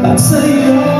At sa'yo oh, Totoong